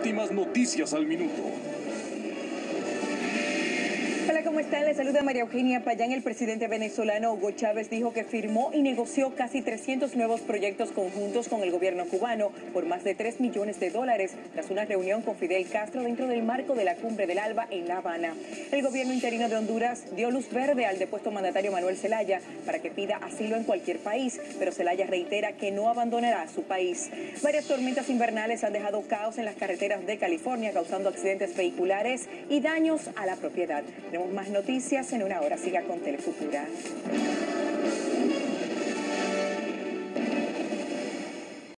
últimas noticias al minuto. Hola, ¿cómo están? Les saluda María Eugenia Payán. El presidente venezolano Hugo Chávez dijo que firmó y negoció casi 300 nuevos proyectos conjuntos con el gobierno cubano por más de 3 millones de dólares tras una reunión con Fidel Castro dentro del marco de la Cumbre del Alba en La Habana. El gobierno interino de Honduras dio luz verde al depuesto mandatario Manuel Zelaya para que pida asilo en cualquier país, pero Zelaya reitera que no abandonará su país. Varias tormentas invernales han dejado caos en las carreteras de California, causando accidentes vehiculares y daños a la propiedad. Tenemos más noticias en una hora. Siga con Telefutura.